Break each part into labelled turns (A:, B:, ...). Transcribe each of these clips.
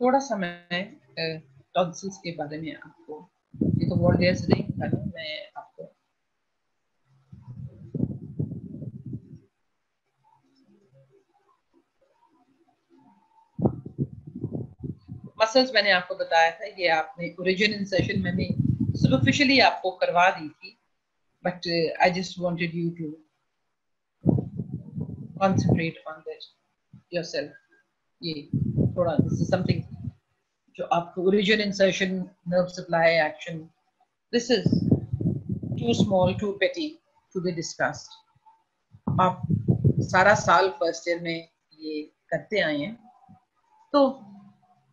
A: थोड़ा सा मैं टॉन्सिल्स के बारे में आपको, ये तो वर्ल्ड डेज़ नहीं था ना, मैं आपको मसल्स मैंने आपको बताया था, ये आपने ओरिजिन इंसर्शन मैंने सुपरफिशियली आपको करवा दी थी but I just wanted you to concentrate on that yourself, ये। थोड़ा, this is something जो आपको origin, insertion, nerve supply, action, this is too small, too petty to be discussed. आप सारा साल फ़र्स्ट ईयर में ये करते आए हैं तो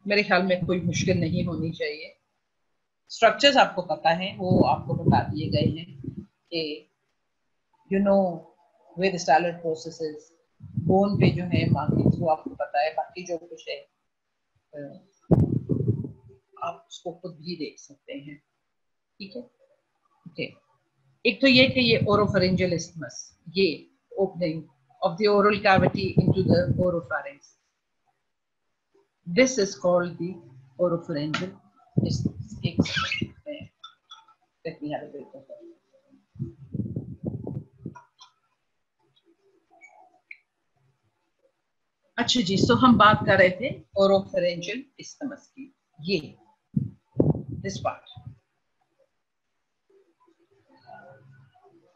A: मेरे ख्याल में कोई मुश्किल नहीं होनी चाहिए। स्ट्रक्चर्स आपको पता है, वो आपको बता दिए गए हैं कि you know way the standard processes bone पे जो है मार्किंग्स वो आपको पता है, बाकी जो कुछ है आप उसको खुद भी देख सकते हैं। ठीक है? ओके एक तो ये कि ये ओरोफरेंजियल इस्थमस ये opening of the oral cavity into the oropharynx this is called the oropharyngeal isthmus एक second let me have a break for अच्छा जी सो हम बात कर रहे थे ओरोफेरेंजियल इस्टमस की। ये दिस पार्ट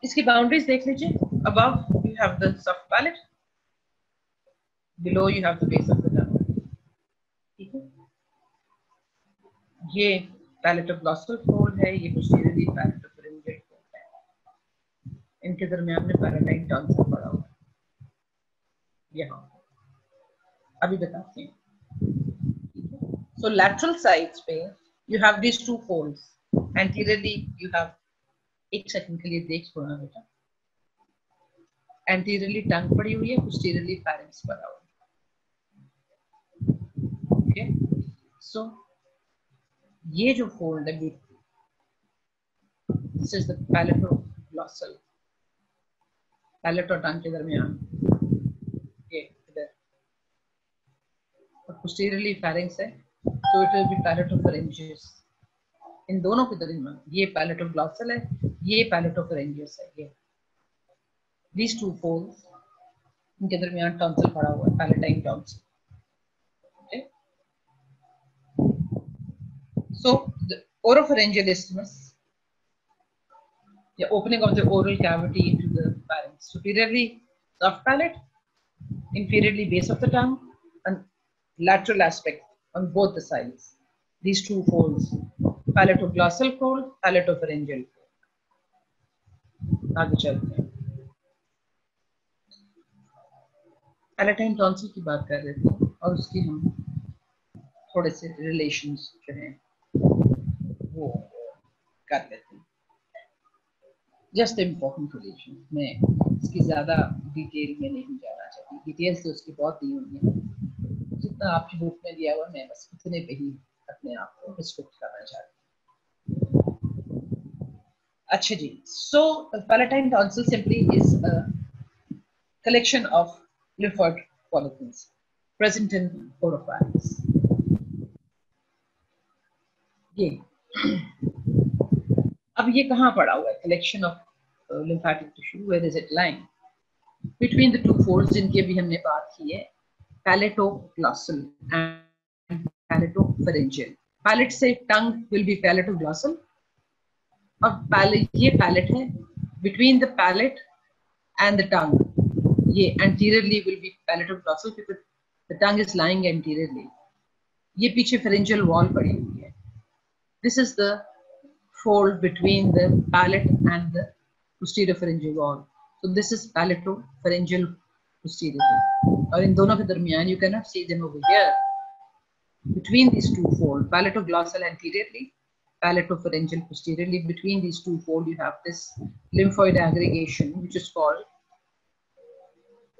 A: इसकी बाउंड्रीज देख लीजिए। Above you have the soft palate below you have the base of the ठीक है? ये पैलेटोग्लॉसल फोल्ड है, ये पोस्टीरियरली पैलेटोफेरेंजियल फोल्ड है। इनके दरमियान में पैराटाइन टॉन्सिल पड़ा हुआ है। यहाँ। अभी बताते हैं। सो लैटरल साइड पे you have this two fold anteriorly you have एक सेकंड के लिए देख छोड़ना बेटा। एंटीरियरली टंग पड़ी हुई है पोस्टीरियरली पैरेंट्स पड़ा हुआ ओके सो ये जो फोल्ड है this is the palate of glossal palate और टंग के दरमियान। और posteriorly pharynx है so it will be palatopharyngeus इन दोनों के दरमियान ये पैलेटोग्लॉसल है ये पैलेटोफरेंजियस है ये these two folds इनके दरमियान टॉन्सिल पड़ा हुआ है palatine tonsil so the oropharyngeal isthmus the opening of the oral cavity into the pharynx superiorly soft palate inferiorly base of the tongue lateral aspect on both the sides. These two folds palatoglossal fold palatopharyngeal fold आगे चलते हैं। Palatine tonsil की बात कर रहे थे, और उसकी हम थोड़े से रिलेशंस जो हैं, वो कर लेते हैं। जस्ट इम्पोर्टेंट रिलेशन मैं इसकी ज़्यादा डिटेल में नहीं जाना चाहती। डिटेल्स तो उसकी बहुत दी हुई है। जितना आपके बुक में दिया हुआ मैं बस उतने पे ही अपने आप को रिस्ट्रिक्ट करना चाहती अच्छा जी so palatine tonsil simply is collection of lymphoid follicles present in oropharynx ये। अब ये कहाँ पड़ा हुआ है? Collection of lymphatic tissue where is it line between the two folds जिनके भी हमने बात की है palatoglossal and palatopharyngeal palate से tongue will be palatoglossal और palate ये palate है between the palate and the tongue ये anteriorly will be palatoglossal because the tongue is lying anteriorly. ये पीछे pharyngeal wall पड़ी हुई है. This is the fold between the palate and the posterior pharyngeal wall. So this is palatopharyngeal posteriorly. और इन दोनों के दरमियान you cannot see them over here. Between these two fold, palatoglossal anteriorly, palatopharyngeal posteriorly. Between these two fold, you have this lymphoid aggregation, which is called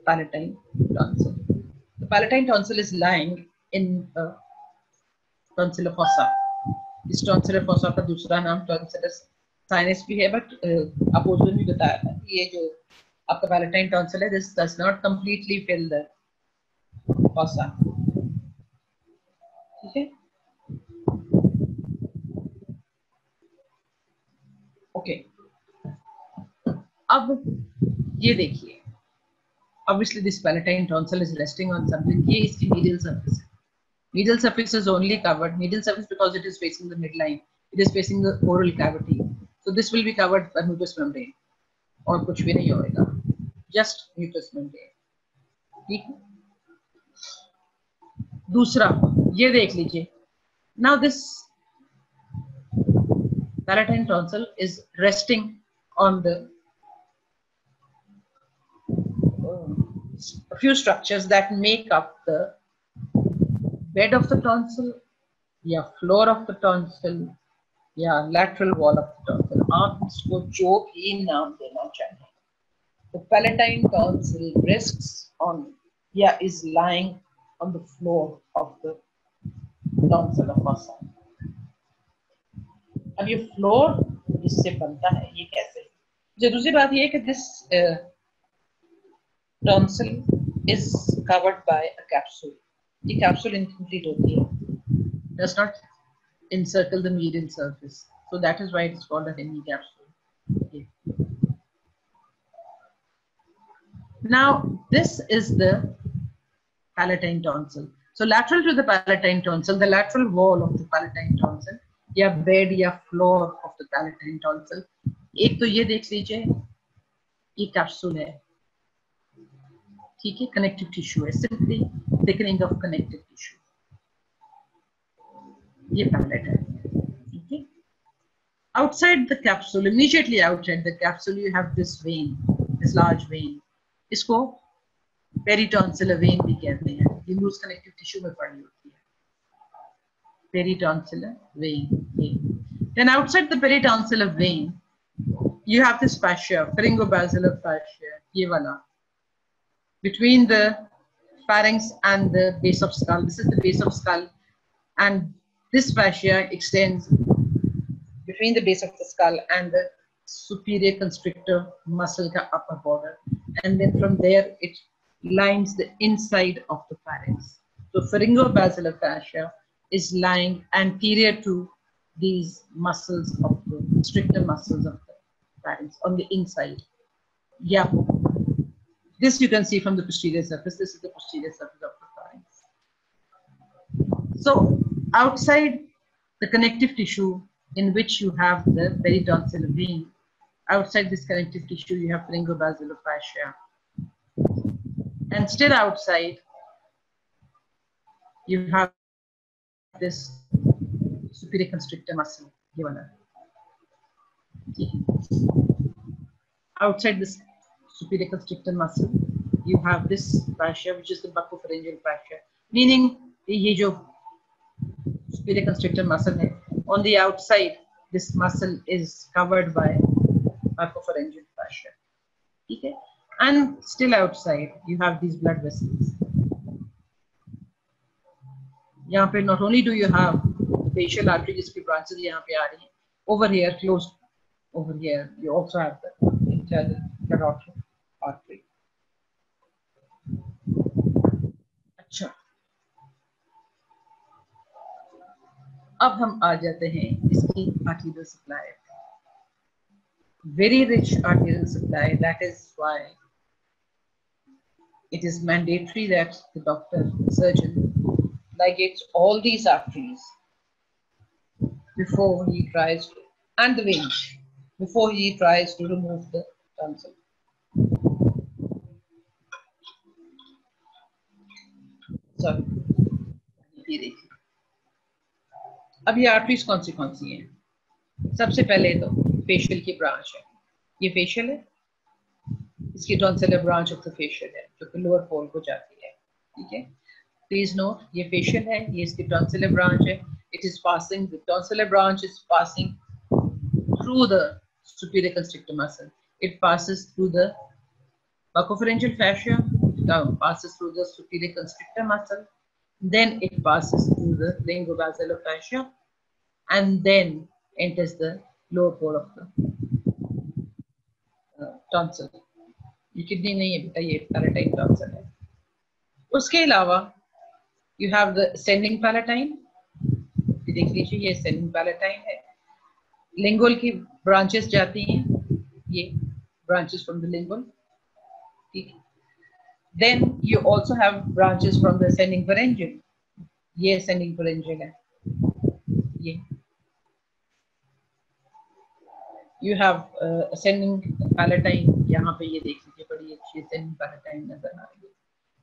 A: palatine tonsil. The palatine tonsil is lying in a tonsillar fossa. इस tonsillar fossa का दूसरा नाम tonsillar sinus भी है but opposite भी बताया था ये जो आपका palatine tonsil है this does not completely fill the fossa. ठीक है ओके अब ये देखिए obviously this palatine tonsil is resting on something ये इसकी medial surface है medial surface is only covered medial surface because it is facing the midline it is facing the oral cavity so this will be covered by mucous membrane और कुछ भी नहीं होएगा just mucous membrane ठीक है दूसरा ये देख लीजिए now this palatine tonsil is resting on the a few structures that make up the bed of the tonsil या floor of the tonsil या lateral wall of the tonsil आप इसको जो भी नाम देना चाहें the palatine tonsil rests on या is lying on the floor of the tonsil of our side अब ये फ्लोर इससे बनता है ये कैसे जो दूसरी बात ये है कि this tonsil is covered by a capsule. The capsule incomplete होती है. Does not encircle the medial surface. So that is why it's called a hemicapsule. Okay. Now this is the palatine tonsil. So lateral to the palatine tonsil, the lateral wall of the palatine tonsil या bed या floor of the palatine tonsil. एक तो ये देख लीजिए ये capsule है ठीक है कनेक्टिव टिश्यू है simply thickening of connective tissue ये पैलेट है ठीक है outside the capsule immediately outside the capsule you have this vein this large vein इसको पेरिटॉन्सिलर वेन भी कहते हैं ये लूज कनेक्टिव टिश्यू में पड़ी होती है peritonsillar vein then outside the peritonsillar vein you have this fascia pharyngobasilar fascia ये वाला between the pharynx and the base of skull. This is the base of skull. And this fascia extends between the base of the skull and the superior constrictor muscle ka upper border. And then from there, it lines the inside of the pharynx. So pharyngobasilar fascia is lying anterior to these muscles of the constrictor muscles of the pharynx on the inside. Yeah. This you can see from the posterior surface. This is the posterior surface of the pharynx. So outside the connective tissue in which you have the peritonsillar vein, outside this connective tissue you have pharyngobasilar fascia And still outside, you have this superior constrictor muscle. Outside this superior constrictor muscle. You have this fascia, which is the buccopharyngeal fascia, meaning ये जो superior constrictor muscle है. On the outside, this muscle is covered by buccopharyngeal fascia. Okay? And still outside, you have these blood vessels. यहाँ पे not only do you have the facial artery जिसकी branches यहाँ पे आ रही हैं, over here, close over here, you also have the internal carotid artery. अच्छा अब हम आ जाते हैं इसकी arterial supply. Very rich arterial supply. That is why it is mandatory that the doctor, the surgeon, ligates all these arteries before he tries to, and the veins, before he tries to remove the tonsil. Sorry ये देखिए अब ये arteries कौन सी कौन सी हैं सबसे पहले तो फेशियल की ब्रांच है ये फेशियल है इसकी tonsillar branch of the facial है जो कि लोअर पोल को जाती है ठीक है प्लीज नोट ये फेशियल है ये इसकी टॉन्सिलर ब्रांच है it is passing the tonsillar branch is passing through the superior constrictor muscle it passes through the buccopharyngeal fascia down, passes through the superior constrictor muscle, then it passes through the laryngobasilar fascia, and then enters the lower pole of the uh, tonsil. ये kidney नहीं है बेटा, ये पैराटाइन tonsil है। उसके अलावा, you have the ascending palatine ये देख लीजिए, ये सेनिंग पैलेटाइन है। लिंगुअल की ब्रांचेस जाती हैं, ये ब्रांचेस फ्रॉम द लिंगुअल ठीक then you also have branches from the ascending pharyngeal ये सेनिंग pharyngeal है। ये। यू हैव असेंडिंग पैलेटाइन यहाँ पे ये देख बड़ी अच्छी असेंडिंग पैलेटाइन नज़र आ रही है।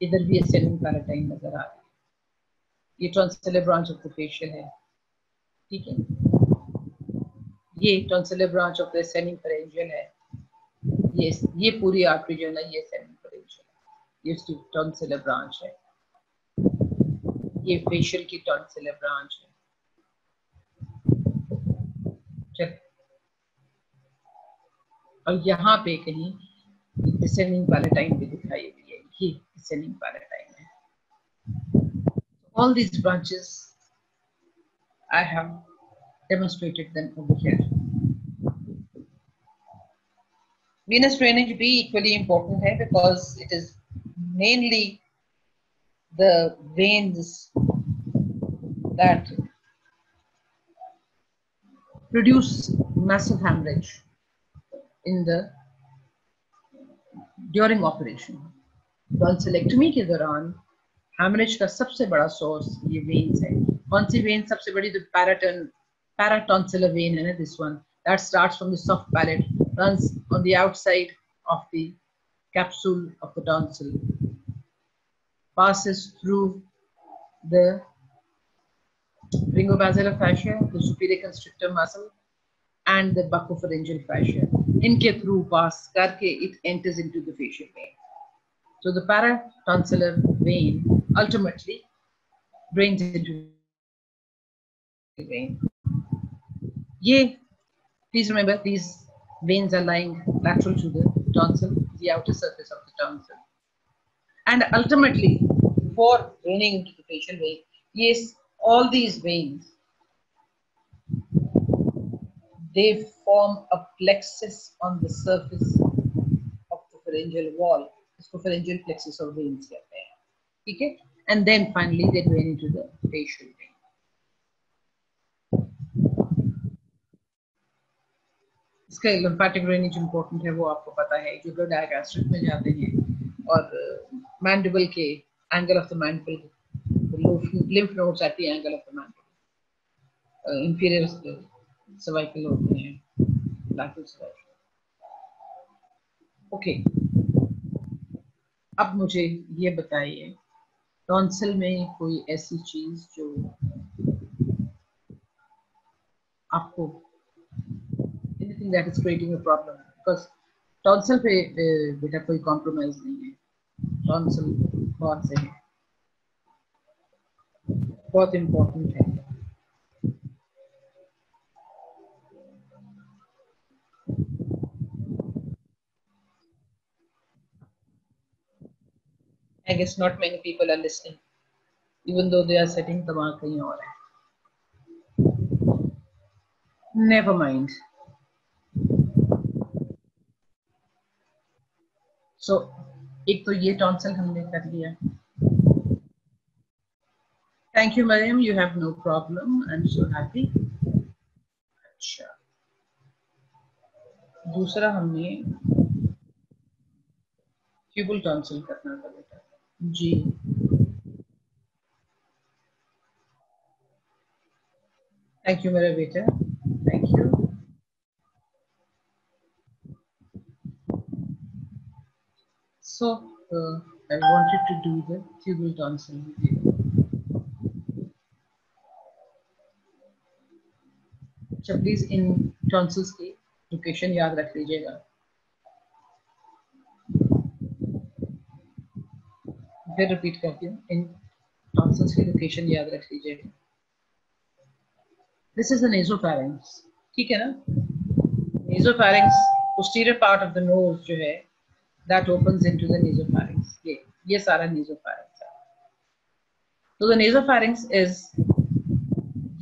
A: इधर भी असेंडिंग पैलेटाइन नज़र आ रही है। ये tonsillar branch of the facial है। ठीक है? ये tonsillar branch of the ascending pharyngeal है। ये ये पूरी आर्टरी जो है ना ये असेंडिंग फेरेंजियल है। ये उसकी टॉन्सिलर ब्रांच है। ये फेशियल की टॉन्सिलर ब्रांच है। चल। और यहाँ पे कहीं डिसेंडिंग पैलेटाइन भी दिखाई दी है ये डिसेंडिंग पैलेटाइन है all these branches I have demonstrated them over here. Venous drainage be equally important here because it is mainly the veins that produce massive hemorrhage in the during operation. Tonsillectomy के दौरान haemorrhage का सबसे बड़ा source ये veins है कौन सी when सबसे बड़ी तो पैराटन पैराटॉन्सिलर वेन है ना this one that starts from the soft palate runs on the outside of the capsule of the tonsil passes through the ringobasilar fascia the superior constrictor muscle and the buccopharyngeal fascia इनके through pass करके it enters into the facial vein so the paratonsillar vein ultimately drains into the vein ये please remember these veins are lying lateral to the tonsil the outer surface of the tonsil and ultimately before draining into the facial vein yes all these veins they form a plexus on the surface of the pharyngeal wall. इसको pharyngeal plexus of veins कहते हैं ठीक है and then finally they drain into the facial vein. इसका lymphatic drainage important है वो आपको पता है जो blood gastric में जाते हैं और mandible के angle of the mandible lymph nodes at the angle of the mandible uh, cervical होते हैं ओके अब मुझे ये बताइए, टॉन्सिल में कोई ऐसी चीज़ जो आपको anything that is creating a problem because tonsil पे बेटा कोई कॉम्प्रोमाइज नहीं है। टॉन्सिल बहुत से है? बहुत इम्पोर्टेंट है। I guess not many people are listening, even though they are setting दिमाग कहीं और है. Never mind. So एक तो ये टॉन्सिल हमने कर लिया. Thank you, Mariam. You have no problem. I'm so happy. अच्छा. दूसरा हमने ट्यूबल टॉन्सिल करना बेटा. जी। थैंक यू मेरा बेटा। Thank you so uh, I wanted to do the tubal tonsil with. अच्छा प्लीज़ इन टॉन्सिल्स की लोकेशन याद रख लीजिएगा। फिर रिपीट करती हूँ। इन टॉक्सन्स की लोकेशन याद रख लीजिए। दिस इज़ द नेजोफेरेंस ठीक है ना? Nasopharynx posterior part of the nose जो है that opens into the nasopharynx ये ये सारा नेजोफेरेंस है। तो द नेजोफेरेंस इज़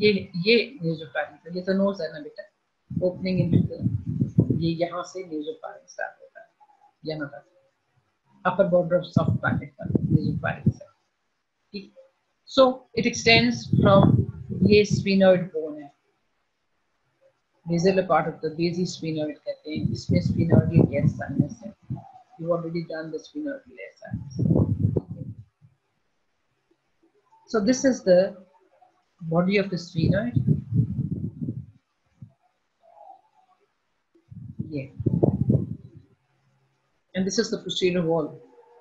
A: ये ये नेजोफेरेंस ये तो नोज़ है ना बेटा? ओपनिंग इनटू द ये यहाँ से नेजोफेरेंस स्टार्ट होता है। यहाँ तक। upper border of soft palate nasopharynx है ठीक so it extends from ये स्फीनोइड बोन है basal part of the basal sphenoid कहते हैं इसमें sphenoidal gas sinus है you already done the sphenoidal gas sinus so this is the body of the sphenoid yeah and this is the posterior wall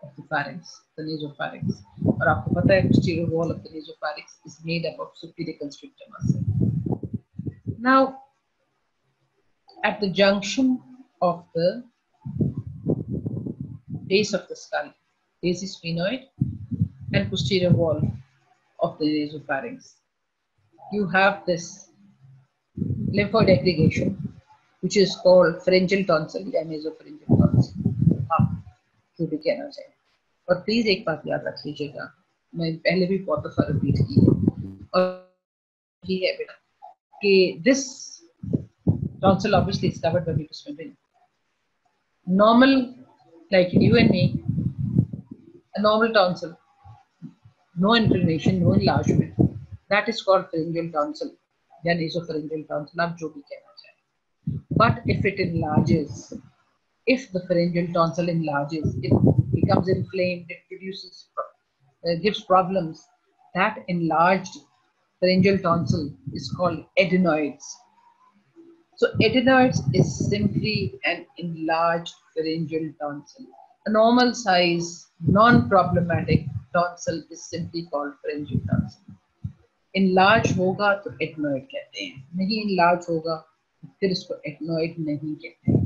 A: of the pharynx the nasopharynx और आपको पता है posterior wall of the nasopharynx is made up of superior constrictor muscle now at the junction of the base of the skull, base sphenoid, and posterior wall of the nasopharynx. You have this lymphoid aggregation, which is called pharyngeal tonsil या nasopharyngeal tonsil. हाँ, भी कहना चाहे और please एक बात याद रख लीजिएगा मैं पहले भी बहुत दफ़ा रिपीट की है और ये है बेटा कि this obviously is covered by mucous membrane. Normal, like you and me, a normal tonsil, no inflammation, no enlargement, that is called pharyngeal tonsil, या nasopharyngeal tonsil, आप जो भी कहना चाहें. But if it enlarges, if the pharyngeal tonsil enlarges, it becomes inflamed, it produces, uh, gives problems, that enlarged pharyngeal tonsil is called adenoids so adenoids is simply an enlarged pharyngeal tonsil. A normal size, non-problematic tonsil is simply called pharyngeal tonsil. Enlarge होगा तो adenoid कहते हैं नहीं enlarge होगा फिर इसको adenoid नहीं कहते हैं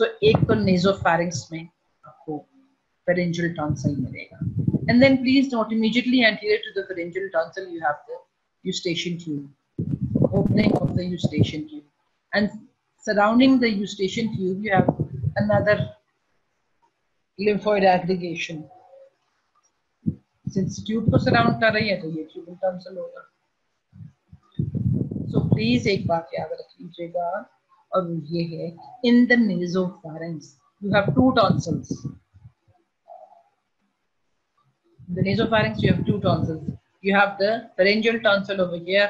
A: so एक तो nasopharynx में आपको pharyngeal tonsil मिलेगा and then please note immediately anterior to the pharyngeal tonsil you have the eustachian tube opening of the eustachian tube and surrounding the eustachian tube you have another lymphoid aggregation since tube को surround कर रही है तो ये tubal tonsil होगा so please एक बात याद रख लीजिएगा और ये है in the nasopharynx you have two tonsils in the nasopharynx you have two tonsils you have the pharyngeal tonsil over here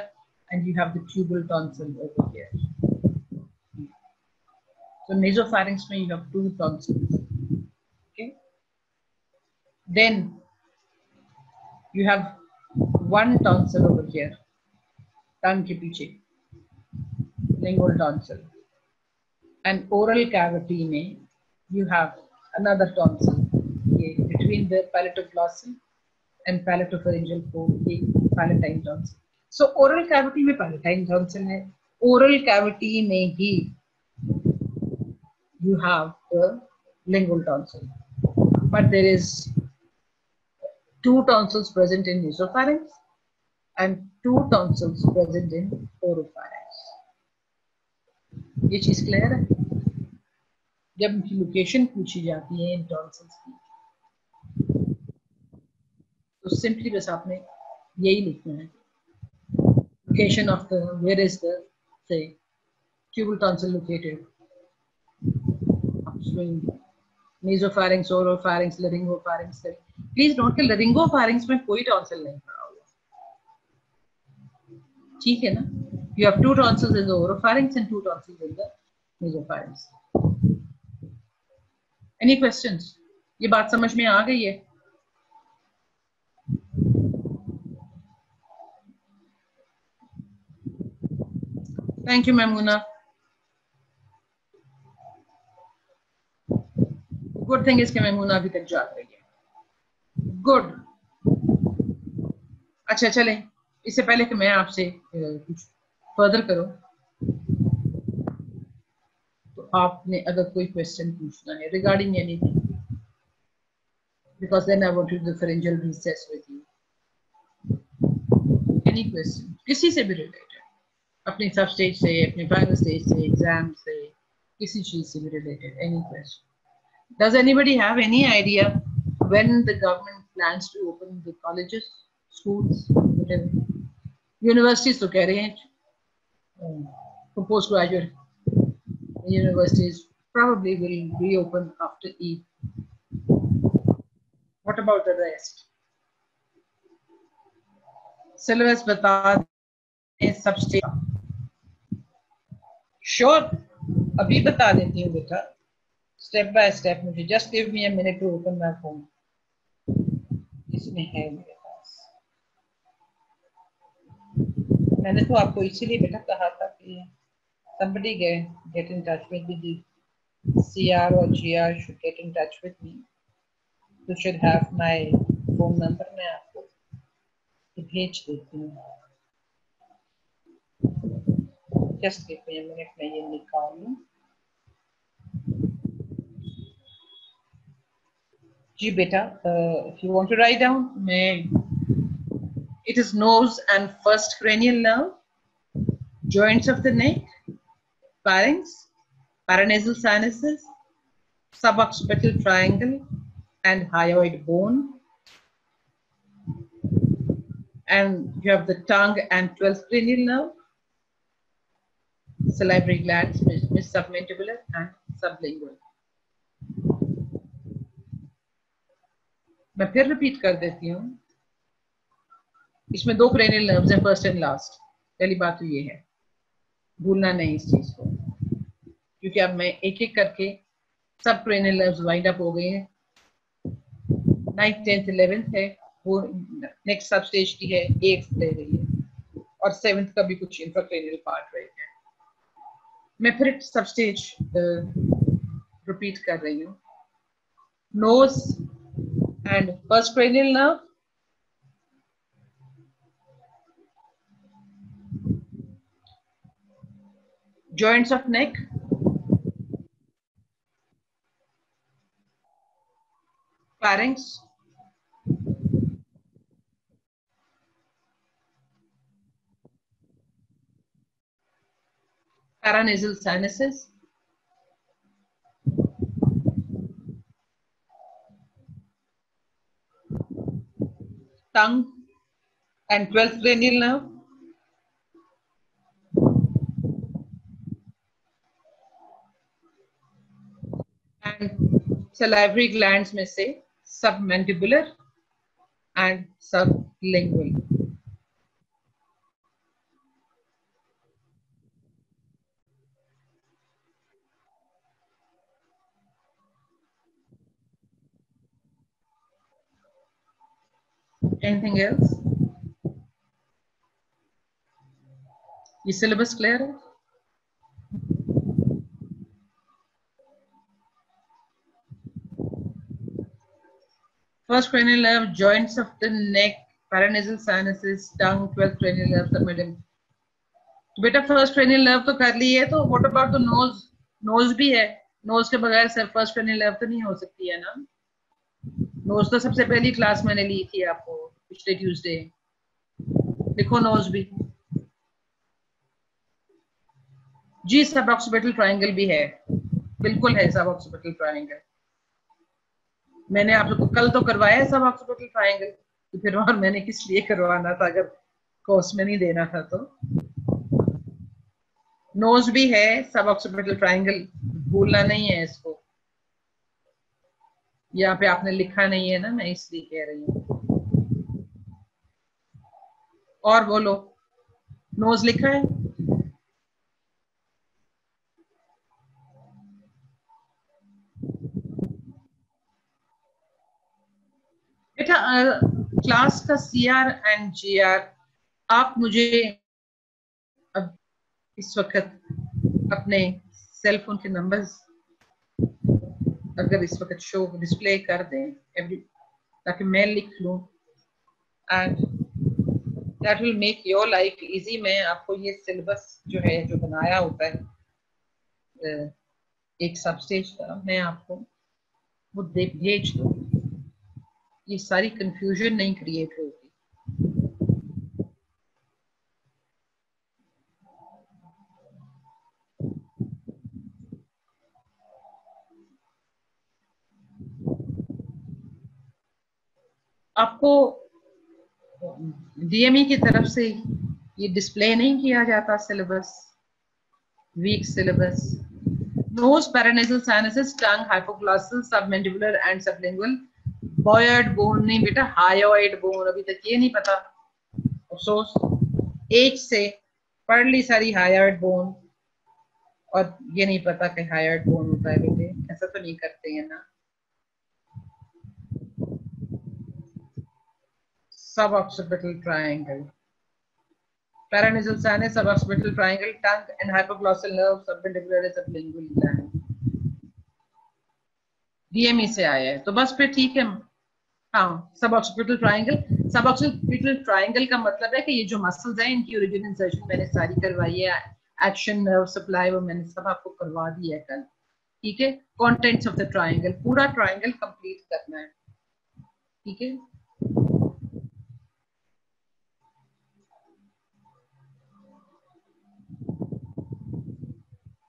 A: and you have the tubal tonsil over here so nasopharynx may you have two tonsils. Okay. Then you have one tonsil over here, tongue ke piche, lingual tonsil. And oral cavity may you have another tonsil okay, between the palatoglossal and palatopharyngeal fold, the palatine tonsil. So oral cavity में palatine tonsil है. Oral cavity में ही you have the lingual tonsil. But there is two tonsils present in nasopharynx and two tonsils present in oropharynx. ये चीज़ clear है? जब उनकी location पूछी जाती है इन टॉन्सल्स की तो सिंपली बस आपने यही लिखना है। Location of the where is the say tubal tonsil located please note के लरिंगो फारिंग्स में कोई टॉन्सल नहीं पड़ा हुआ। ठीक है ना? You have two tonsils in the oropharynx and two tonsils in the nasopharynx. Any questions? ये बात समझ में आ गई है Thank you, Mamuna. Good good thing इसके मेमूना अभी तक जाग रही है गुड अच्छा चले इससे पहले कि मैं आपसे कुछ फर्दर करूँ तो आपने अगर कोई क्वेश्चन पूछना है regarding anything I want to do the pharyngeal recess with you. Any question? किसी से भी related. अपने सब स्टेज से अपने फाइनल स्टेज से एग्ज़ाम से किसी चीज़ से भी related. Any question? Does anybody have any idea when the government plans to open the colleges, schools, whatever? Universities तो रहे हैं for postgraduate universities probably will reopen after Eid. What about the rest? Syllabus बता सबस्टेज sure अभी बता देती हूँ बेटा step by step मुझे just give me a minute to open my phone इसमें है मेरे मैंने तो आपको इसीलिए बेटा कहा था कि somebody get, get in touch with the CR or GR should get in touch with me. You should have my phone number. मैं आपको भेज देती हूँ जस्ट गिव मी मिनट में ये निकाल जी बेटा if you want to write down मैं it is nose and first cranial nerve joints of the neck pharynx paranasal sinuses suboccipital triangle and hyoid bone and you have the tongue and 12th cranial nerve salivary glands submandibular and sublingual मैं फिर repeat कर देती हूँ इसमें दो cranial nerves हैं first and last पहली बात तो ये है, भूलना नहीं इस चीज़ को। क्योंकि अब मैं एक एक करके सब क्रेनियल नर्व्स वाइंड अप हो गए हैं। नाइन्थ टेंथ इलेवेंथ है, वो नेक्स्ट सब स्टेज की है एट्थ ले रही है। और सेवेंथ का भी कुछ इंफ्राक्रेनियल पार्ट रहे हैं। मैं फिर सब स्टेज रिपीट कर रही हूँ। Nose and first cranial nerve joints of neck. Pharynx. Paranasal sinuses. Tongue and 12th cranial nerve. Salivary glands में से submandibular and sublingual. Anything else? ये syllabus clear है? First cranial nerve, joints of the neck, paranasal sinuses, tongue, 12th cranial nerve, submendium. तो बेटा first cranial nerve तो कर ली है तो what about the nose nose भी है. नोज़ के बगैर सर फ़र्स्ट क्रेनियल नर्व तो नहीं हो सकती है ना? नोज़ तो सबसे पहली क्लास मैंने ली थी आपको पिछले ट्यूसडे लिखो नोज़ भी. जी सब ऑक्सीपिटल ट्राइंगल भी है. बिल्कुल है सब ऑक्सीपिटल ट्राइंगल मैंने आप लोग को कल तो करवाया सब ऑक्सीपिटल ट्राइंगल तो फिर और मैंने किस लिए करवाना था? अगर कोर्स में नहीं देना था तो। नोज़ भी है, सब ऑक्सीपिटल ट्राइंगल भूलना नहीं है इसको। यहाँ पे आपने लिखा नहीं है ना, मैं इसलिए कह रही हूँ। और बोलो। नोज़ लिखा है? बेटा क्लास का C R and G R आप मुझे अब इस वक्त अपने सेल फ़ोन के नंबर्स अगर इस वक्त शो डिस्प्ले कर दें एवरी ताकि मैं लिख लूँ। And that will make your life easy मैं आपको ये सिलेबस जो है, जो बनाया होता है एक सब स्टेज का, मैं आपको वो भेज दूँ। ये सारी कंफ्यूजन नहीं क्रिएट होगी आपको डीएमई की तरफ़ से ये डिस्प्ले नहीं किया जाता syllabus week syllabus nose paranasal sinuses tongue hypoglossal submandibular and sublingual boyard bone नहीं बेटा hyoid bone अभी तक ये नहीं पता अफसोस एज से पढ़ ली सारी हायर्ड बोन और ये नहीं पता कि हायर्ड बोन होता है बेटे ऐसा तो नहीं करते हैं ना suboccipital triangle paranasal sinus suboccipital triangle tongue and hypoglossal nerve submandibular sublingual gland DME से आया है तो बस फिर ठीक है हाँ suboccipital triangle suboccipital triangle का मतलब है कि ये जो मसल्स हैं, इनकी ओरिजिन इंसर्शन मैंने सारी करवाई है। एक्शन नर्व सप्लाई वो मैंने सब आपको करवा दिया है कल। ठीक है? कंटेंट्स ऑफ़ द ट्राइंगल पूरा ट्राइंगल कंप्लीट करना है। ठीक है?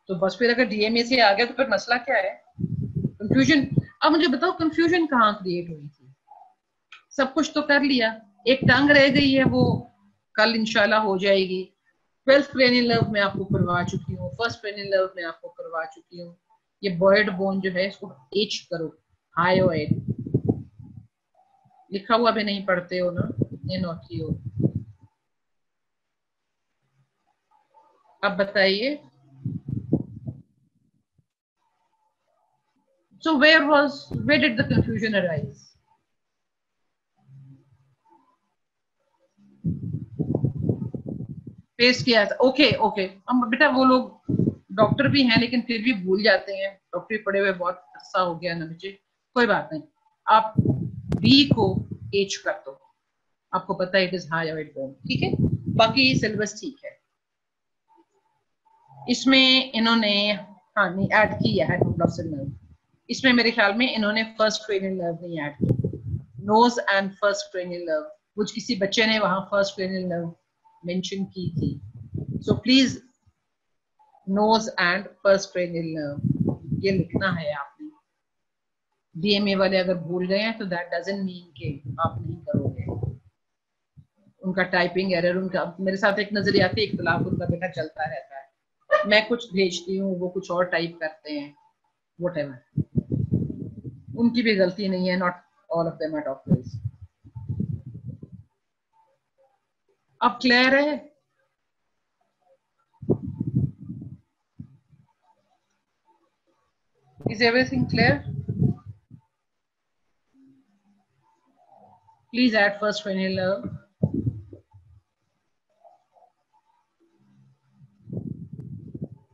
A: तो बस फिर अगर डीएमए से आ गया तो फिर मसला क्या है? कंफ्यूजन अब मुझे बताओ कंफ्यूजन कहाँ क्रिएट हुई थी? सब कुछ तो कर लिया। एक टांग रह गई है वो कल इंशाल्लाह हो जाएगी। ट्वेल्थ क्रेनियल लव में आपको करवा चुकी हूँ। फ़र्स्ट क्रेनियल लव में आपको करवा चुकी हूँ। ये बॉयड बोन जो है इसको एच करो। हायोइड लिखा हुआ भी नहीं पढ़ते हो ना? ये नौकी हो अब बताइए। So where was, where did the confusion arise? Face किया था ओके ओके अब बेटा वो लोग डॉक्टर भी हैं, लेकिन फिर भी भूल जाते हैं. डॉक्टरी पढ़े हुए बहुत अच्छा हो गया ना बच्चे. कोई बात नहीं. आप बी को एच कर दो. आपको पता है इट इज़ हाई बोन ठीक है? बाकी सिलेबस ठीक है. इसमें इन्होंने हाँ नहीं ऐड किया है नर्व इसमें मेरे ख्याल में इन्होंने फ़र्स्ट क्रेनियल नर्व नहीं ऐड की nose and first cranial nerve कुछ किसी बच्चे ने वहाँ फ़र्स्ट क्रेनियल नर्व मेंशन की थी so please nose and first nerve ये लिखना है आपने। डीएमए वाले अगर भूल गए हैं तो दैट डजंट मीन के आप नहीं करोगे। उनका टाइपिंग एरर उनका, मेरे साथ एक नजरियाती इख्तलाफ उनका बेटा चलता रहता है। मैं कुछ भेजती हूँ, वो कुछ और टाइप करते हैं वट उनकी भी गलती नहीं है not all of them are doctors अब क्लियर है? Is everything clear please add first cranial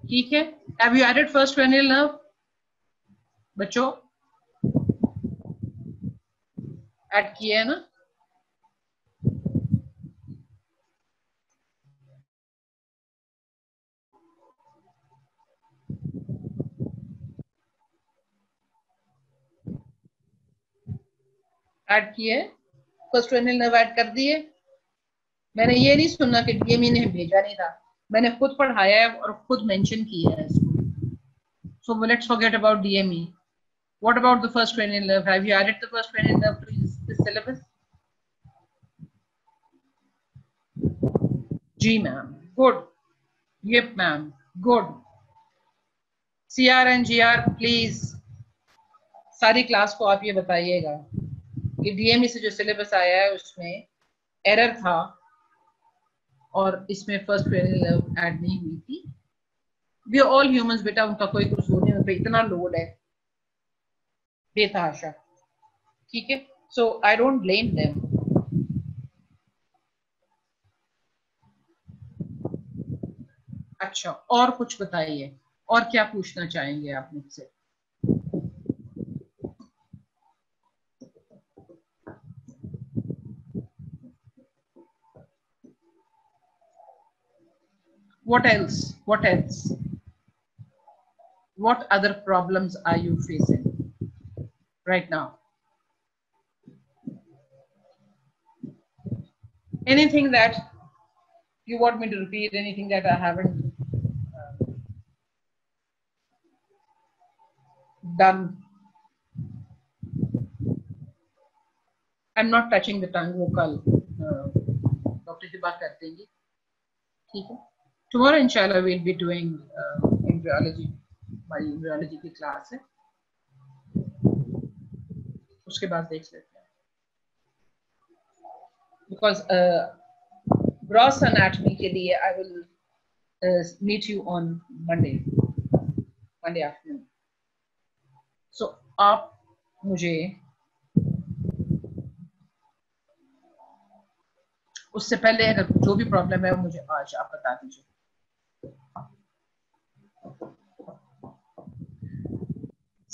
A: ठीक है? Have you added first cranial nerve बच्चों? ऐड किए है ना? ऐड किए फ़र्स्ट नर्व ऐड कर दिए। मैंने ये नहीं सुना कि डीएमई ने भेजा नहीं था। मैंने खुद पढ़ाया है और खुद मेंशन किया है इसको। So let's forget about DME what about the first training love have you added the first training love to this syllabus ji ma'am good ये ma'am good CR and GR please सारी class को आप ये बताइएगा। कि DME से जो syllabus आया है, उसमें एरर था और इसमें फ़र्स्ट ऐड नहीं हुई थी। वी ऑल ह्यूमंस बेटा, उनका कोई कसूर नहीं उन इतना लोड है। बेतहाशा। ठीक है? So I don't blame them अच्छा और कुछ बताइए। और क्या पूछना चाहेंगे आप मुझसे? what else? What else? What other problems are you facing right now? Anything that you want me to repeat? Anything that i haven't uh, done? I'm not touching the tongue vocal uh, dr dibakar dengi theek tomorrow inshallah we'll be doing uh, embryology my embryology की class है उसके बाद देख लेते हैं because gross uh, anatomy के लिए I will uh, meet you on Monday, Monday afternoon. So आप मुझे उससे पहले अगर जो भी प्रॉब्लम है वो मुझे आज आप बता दीजिए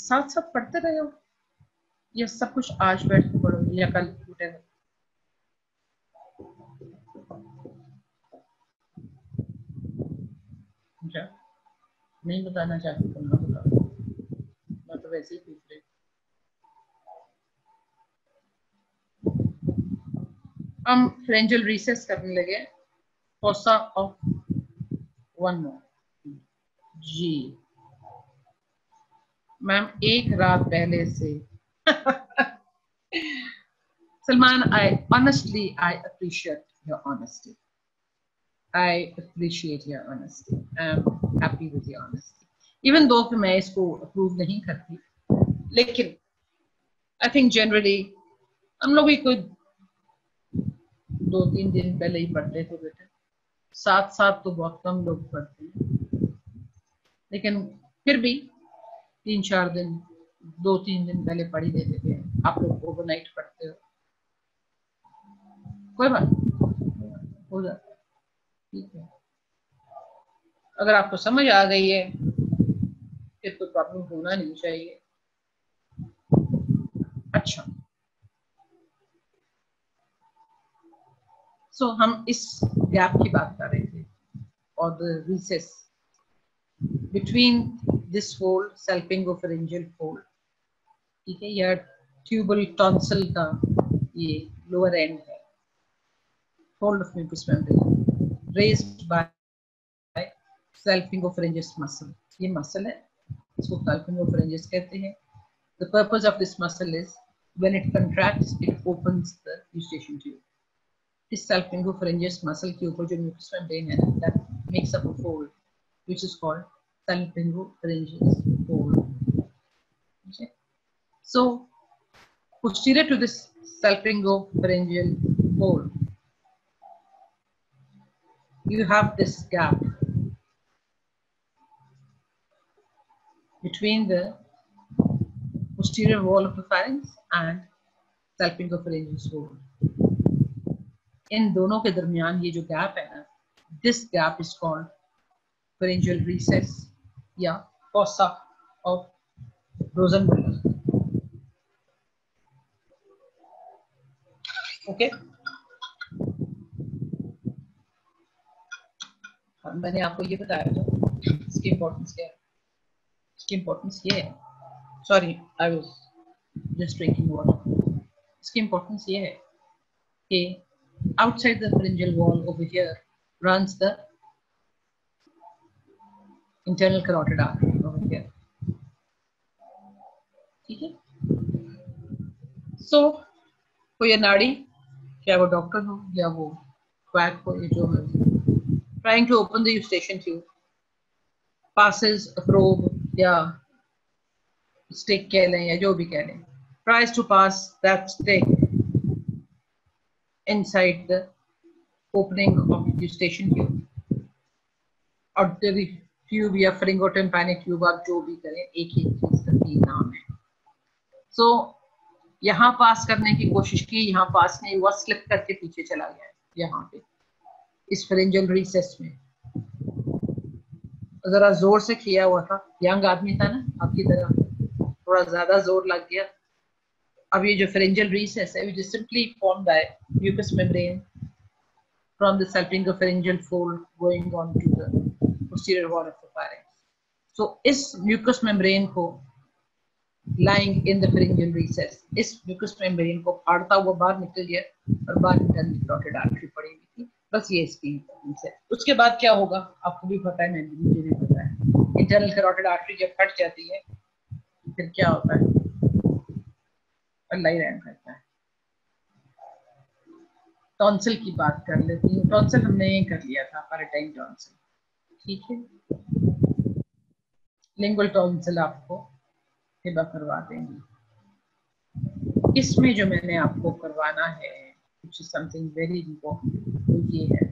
A: साथ साथ पढ़ते रहे हो? या सब कुछ आज बैठ के पढ़ो, या कल उठे नहीं बताना चाहती तुम ना बताओ मैं तो वैसे ही पूछ रही हम फ्रेंजल रिसेस करने लगे। फोसा ऑफ़ वन मोर जी। मैम, एक रात पहले से। Salman I honestly I appreciate your honesty I appreciate your honesty I am happy with your honesty even though कि मैं इसको अप्रूव नहीं करती, लेकिन आई थिंक जनरली हम लोग भी कोई दो तीन दिन पहले ही पढ़ते थे बेटे। साथ साथ तो बहुत कम लोग पढ़ते हैं। लेकिन फिर भी तीन चार दिन दो तीन दिन पहले पढ़ी देते थे आप लोग ओवरनाइट पढ़ते हो। कोई बात हो जाता ठीक है। अगर आपको समझ आ गई है फिर तो प्रॉब्लम होना नहीं चाहिए। अच्छा। सो so, हम इस गैप की बात कर रहे थे और the recess between this fold salpingopharyngeal fold ठीक है यह ट्यूबल टॉन्सल का ये लोअर एंड है fold of mucous membrane raised by salpingopharyngeus muscle ये muscle है इसको salpingopharyngeus कहते हैं the purpose of this muscle is when it contracts it opens the eustachian tube इस salpingopharyngeus muscle के ऊपर जो mucous membrane है that makes up a fold which is called salpingopharyngeus fold okay so posterior to this salpingopharyngeal fold you have this gap between the posterior wall of the pharynx and salpingopharyngeal wall. इन दोनों के दरमियान ये जो gap है ना this gap is called pharyngeal recess या fossa of Rosenmuller. Okay. मैंने आपको ये बताया था, इसकी इम्पोर्टेंस क्या है इसकी इम्पोर्टेंस ये है sorry I was just drinking water इसकी इम्पोर्टेंस ये है कि outside the pharyngeal wall over here runs the internal carotid artery over here ठीक है सो कोई नाड़ी चाहे वो डॉक्टर हो या वो क्वैक हो या जो है trying to open the eustachian tube, passes a probe yeah, stick कह लें या जो भी कह लें, tries to pass that stick inside the opening of eustachian tube. Artery tube या pharyngotympanic tube आप जो भी करें एक ही चीज़ का तीन नाम है. सो So यहाँ पास करने की कोशिश की, यहाँ पास नहीं हुआ, स्लिप करके पीछे चला गया यहाँ पे इस फ्रेंजल रिसेस में जरा ज़ोर से किया हुआ था यंग आदमी था ना आपकी तरह थोड़ा ज़्यादा ज़ोर लग गया अब ये जो फ्रेंजल रिसेस है simply formed by mucous membrane from the salpingopharyngeal fold going on to the posterior wall of the pharynx. So इस mucous membrane को lying in the pharyngeal recess इस mucous membrane को फाड़ता हुआ बाहर निकल गया और बाहर इंटरनल carotid artery पड़ी हुई थी बस ये इसकी इंपॉर्टेंस है उसके बाद क्या होगा आपको भी पता है मैं मुझे भी पता है इंटरनल कैरोटिड आर्टरी जब फट जाती है फिर क्या होता है अल्लाह ही रहम करता है टॉन्सिल की बात कर लेती हूँ। टॉन्सिल हमने कर लिया था पैराटाइन टॉन्सिल। ठीक है? लिंगुअल टॉन्सिल आपको हिबा करवा देंगे। इसमें जो मैंने आपको करवाना है is something very important तो ये है।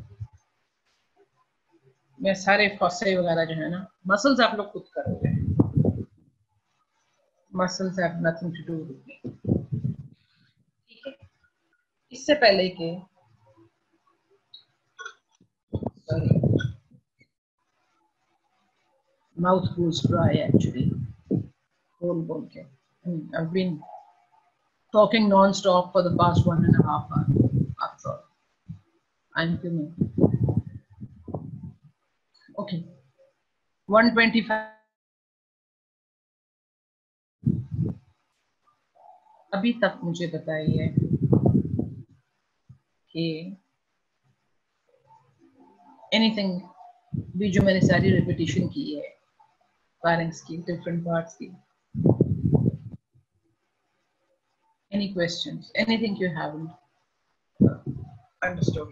A: मैं सारे फॉसे वगैरह जो है ना मसल्स आप लोग खुद करोगे। Muscles have nothing to do with me ठीक है? इससे पहले के sorry mouth goes dry actually बोल के I've been talking non-stop for the past one and a half hour after all I'm human okay 125 अभी तक मुझे बताइए कि एनीथिंग भी जो मैंने सारी रिपीटेशन की है। पैरेंट्स की डिफरेंट पार्ट्स की। Any questions anything you have understood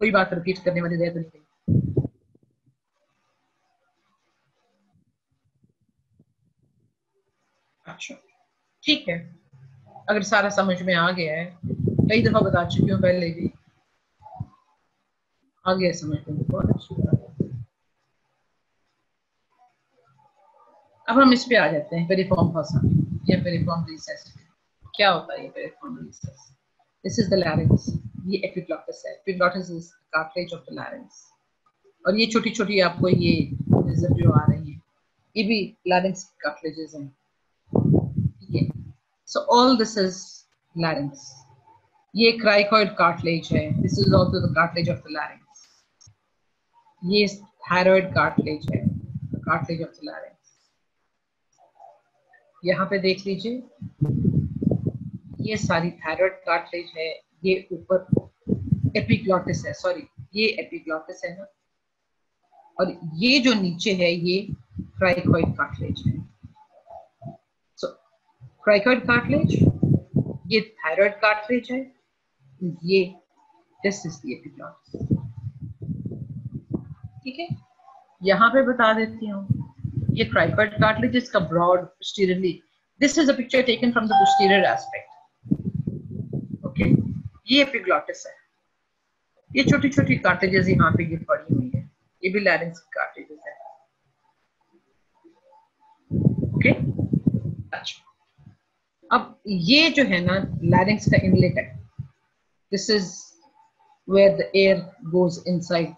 A: कोई बात रिपीट करने वाली देर तो नहीं। अच्छा ठीक है। अगर सारा समझ में आ गया है, कई दफ़ा बता चुकी हूँ पहले भी। आ गया समझ में, बहुत अच्छी बात अब हम इस पे आ जाते हैं पेरिफॉर्म फॉसा या पेरिफॉर्म रिसेस क्या होता है ये piriform recess this is the larynx ये एपिग्लॉटिस है। Epiglottis is cartilage of the larynx और ये छोटी छोटी आपको ये जो आ रही है, ये। भी लैरिंग्स कार्टिलेजेस है। So all this is larynx ये क्राइकॉइड कार्टिलेज है. This is also the cartilage of the larynx ये थायराइड कार्टिलेज है. कार्टिलेज ऑफ़ द लैरिंग्स यहाँ पे देख लीजिए। ये सारी थायराइड कार्टिलेज है. ये ऊपर एपिग्लॉटिस है. सॉरी ये एपिग्लॉटिस है ना? और ये जो नीचे है, ये क्राइकॉइड कार्टिलेज है. क्राइकॉइड कार्टिलेज ये थायराइड कार्टिलेज है. ये दिस इज़ द एपिग्लॉटिस ठीक है? यहाँ पे बता देती हूँ. ये क्राइकॉइड कार्टिलेज इसका broad posteriorly. This is a picture taken from the posterior aspect. Okay ये एपिग्लॉटिस है. ये छोटी छोटी कार्टेजेस यहाँ पे ये पड़ी हुई है. ये भी लैरिंग्स की कार्टेजेस है. Okay okay? अच्छा अब ये जो है ना लैरिंग्स का इनलेट है this is where the air goes inside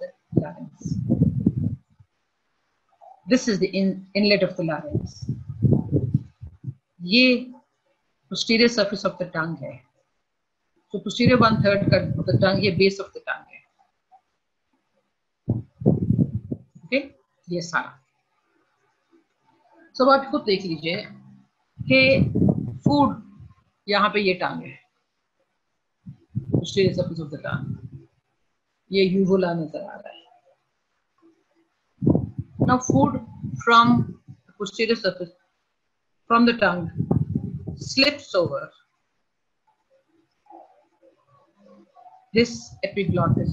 A: this is the inlet of the larynx ये posterior surface of the tongue है. तो पोस्टीरियर वन थर्ड का टंग ये बेस ऑफ़ द टंग है. ओके ये सारा. सब आप खुद देख लीजिए कि फ़ूड यहाँ पे ये टांग है posterior surface of the ये यूवोला नज़र आ रहा है Now food from the posterior surface, from the tongue, slips over this epiglottis.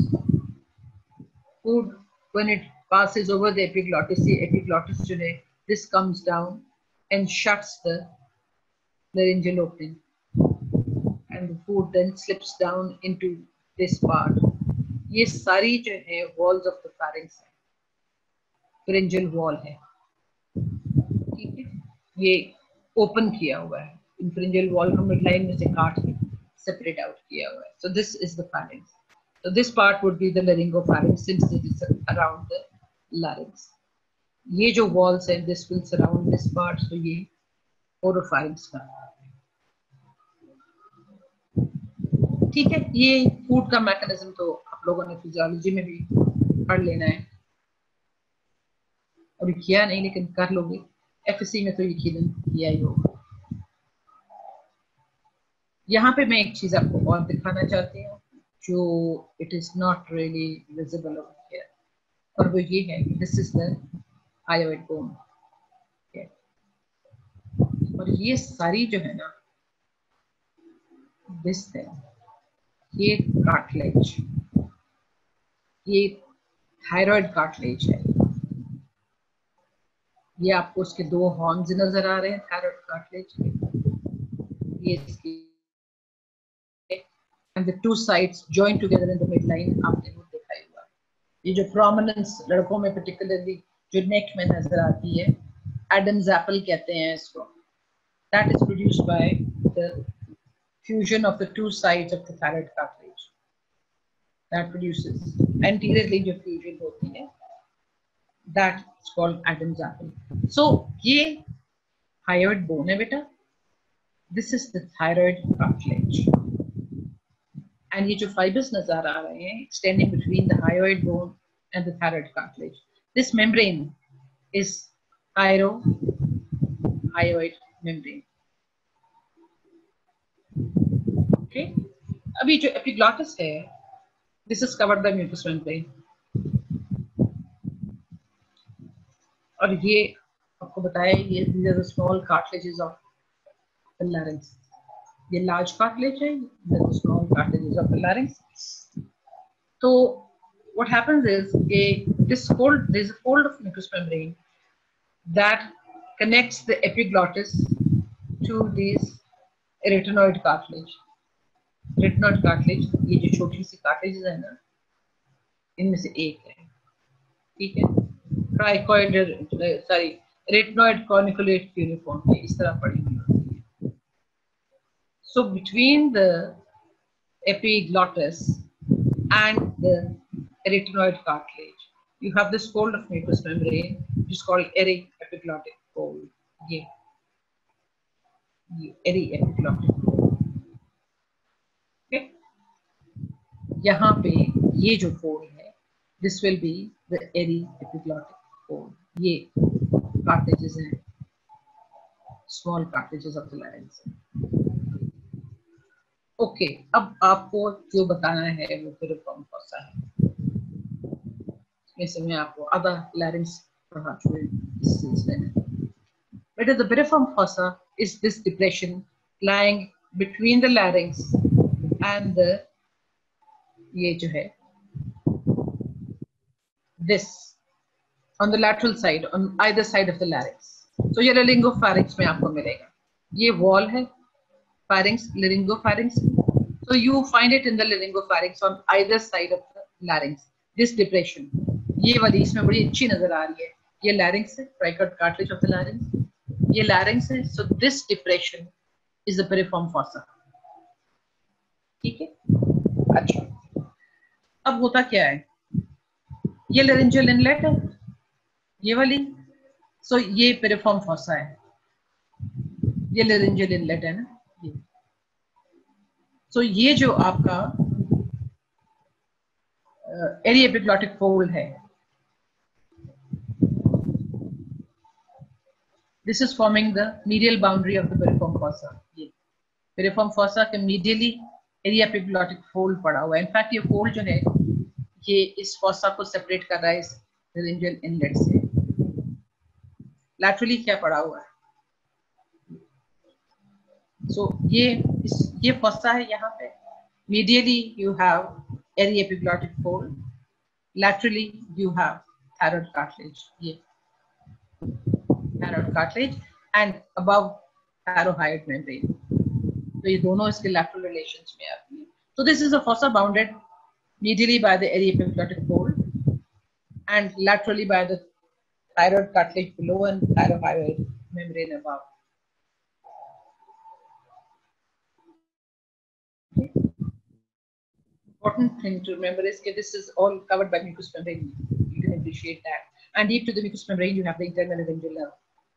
A: Food, when it passes over the epiglottis, the epiglottis today, this comes down and shuts the laryngeal opening. And the food then slips down into this part. ये सारी जो है walls of the pharynx है phalangeal wall है ठीक है ये open किया हुआ है इन फ्रेंजल वॉल को मिड लाइन में से काट के सेपरेट आउट किया हुआ है so this is the pharynx so this part would be the laryngopharynx since it is around the larynx ये जो walls है this will surround this part so ये oropharynx का ठीक है, ये फ़ूड का मैकेनिज्म तो आप लोगों ने फिजियोलॉजी में भी पढ़ लेना है। अभी किया नहीं, लेकिन कर लोगे। एफ़ में तो यकीन किया ही होगा। यहाँ पे मैं एक चीज़ आपको और दिखाना चाहती हूँ, जो it is not really visible और वो ये है this is the hyoid bone और ये सारी जो है ना दिस ये कार्टलेज ये थायराइड कार्टलेज है। ये आपको उसके दो हॉर्न्स नज़र आ रहे हैं थायराइड कार्टिलेज ये इसकी and the two sides joined together in the midline आपने वो देखा ही हुआ। ये जो prominence लड़कों में particularly, जो neck में नज़र आती है, Adam's apple कहते हैं इसको। that is produced by the fusion of the two sides of the thyroid cartilage that produces anteriorly जो fusion होती है that is called Adam's apple so ये thyroid bone है बेटा this is the thyroid cartilage and ये जो fibers नजर आ रहे हैं extending between the hyoid bone and the thyroid cartilage this membrane is thyro hyoid membrane okay अभी जो epiglottis है this is covered by mucous membrane और ये आपको बताया ये these are the small cartilages of the larynx ये large cartilage है these the small cartilages of the larynx so what happens is a this fold there's a fold of mucous membrane that connects the epiglottis to this arytenoid cartilage arytenoid cartilage ये जो छोटी सी cartilages है ना इनमें से एक है ठीक है cricoid sorry arytenoid corniculate cuneiform इस तरह पड़ी हुई So between the epiglottis and the arytenoid cartilage, you have this fold of mucous membrane, which is called epiglottic तो पे ये जो कोड है this will be the aryepiglottic cord. ये कार्टेजेस हैं। Small cartilages of the larynx okay अब आपको जो बताना है, वो फिर कौन कौन सा है। इसमें आपको आधा लैरिंग्स पढ़ा चुके हैं। में। बेटा the piriform fossa is this depression lying between the larynx and the ये जो है this on the lateral side on either side of the larynx so ये laryngopharynx में आपको मिलेगा ये wall है pharynx, laryngopharynx. So you find it in the laryngopharynx on either side of the larynx. This depression. ये वाली इसमें बड़ी अच्छी नज़र आ रही है ये larynx है tricot cartilage of the larynx ये लैरिंग्स है so this depression is the piriform fossa ठीक है? अच्छा। अब होता क्या है? ये लेरेंजियल इनलेट है ये वाली सो so, ये पेरीफॉर्म फॉसा है। ये लेरेंजियल इनलेट है ना ये। सो so, ये जो आपका एरिया पिक्लॉटिक फोल्ड है this is forming the medial boundary of the piriform fossa ये पेरिफॉर्म फॉसा के मीडियली एरी एपिग्लॉटिक फोल्ड पड़ा हुआ है इनफैक्ट ये फोल्ड जो है ये इस फॉसा को सेपरेट कर रहा है इस रिंजल इनलेट से लैटरली क्या पड़ा हुआ है so, ये इस ये फंसा है यहाँ पे medially you have eri epiglottic fold. Laterally you have thyroid cartilage. ये thyroid cartilage and above thyroid membrane तो ये दोनों इसके lateral relations में आती है so this is a fossa bounded medially by the eri epiglottic fold and laterally by the thyroid cartilage below and thyroid membrane above important thing to remember is that this is all covered by mucous membrane. You can appreciate that. And deep to the mucous membrane, you have the internal laryngeal nerve.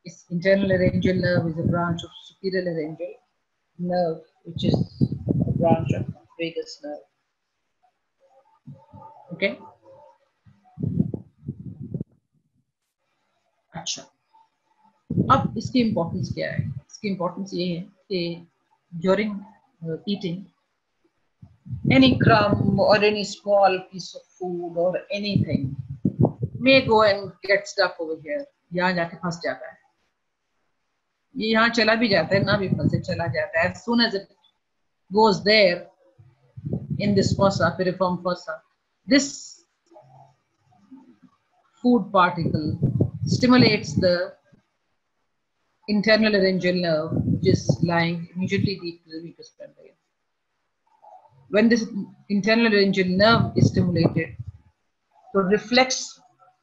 A: This internal laryngeal nerve is a branch of superior laryngeal nerve, which is a branch of vagus nerve. Okay. अच्छा अब इसकी importance क्या है इसकी importance ये है कि during eating any crumb or any small piece of food or anything may go and get stuck over here यहाँ जाके फंस जाता है ये यहाँ चला भी जाता है ना भी फंसे चला जाता है as soon as it goes there in this fossa piriform fossa this food particle stimulates the internal laryngeal nerve which is lying immediately deep to the mucous membrane when this internal laryngeal nerve is stimulated, तो reflex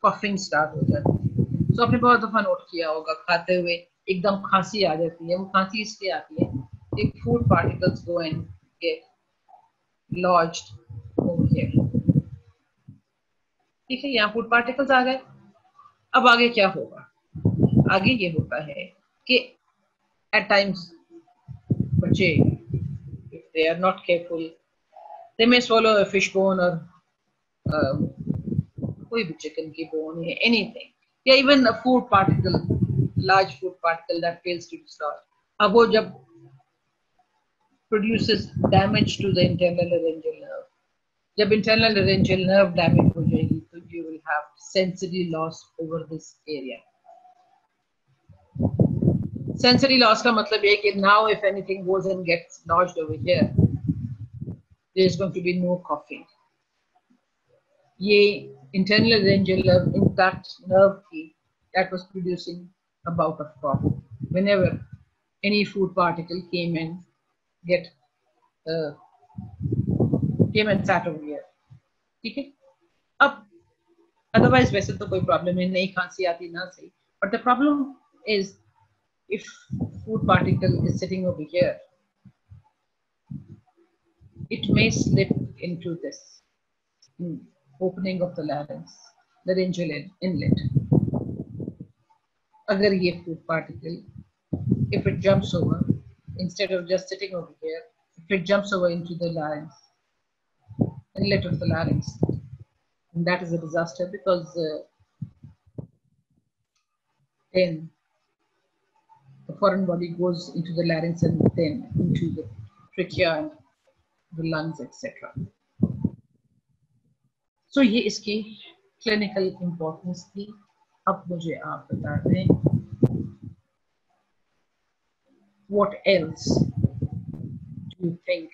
A: coughing start हो जाती है so आपने बहुत दफ़ा note किया होगा खाते हुए एकदम खांसी आ जाती है, वो खांसी इसलिए आती है एक food particles go and get lodged ठीक है, यहाँ फ़ूड पार्टिकल्स आ गए। अब आगे क्या होगा? आगे ये होता है कि एट टाइम्स बच्चे they are not careful they may swallow fish bone और कोई भी चिकन की बोन या एनीथिंग या even food particle large food particle that fails to dislodge अब वो जब produces damage to the internal laryngeal nerve जब internal laryngeal nerve damage हो जाएगी तो you will have sensory loss over this area sensory loss का मतलब ये कि now if anything goes and gets lodged over here there is going to be no coughing ये internal laryngeal nerve intact nerve थी that was producing a bout of cough whenever any food particle came and get uh, came and sat over here ठीक है अब otherwise वैसे तो कोई problem नहीं नहीं खांसी आती ना सही but the problem is if food particle is sitting over here, it may slip into this opening of the larynx, laryngeal inlet. Agar ye food particle, if it jumps over, instead of just sitting over here, if it jumps over into the larynx, inlet of the larynx, and that is a disaster because uh, then the foreign body goes into the larynx and then into the trachea and the lungs, etc. So ये इसकी clinical importance थी अब मुझे आप बता दें what else do you think